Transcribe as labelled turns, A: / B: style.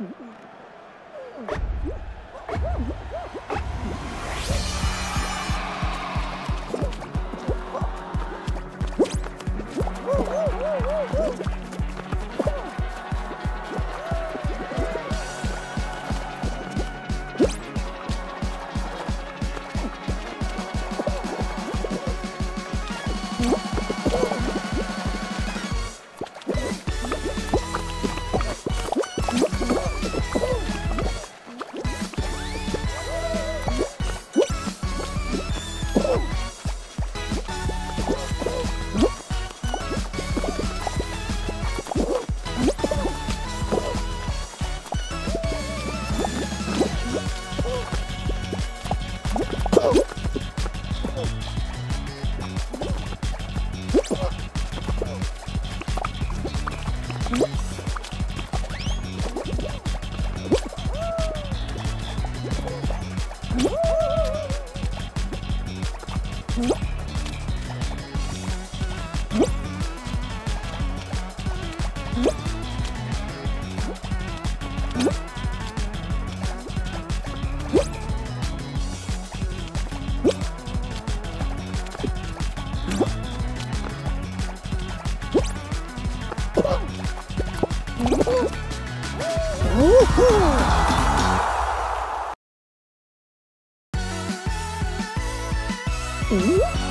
A: What?
B: Woohoo! Uh!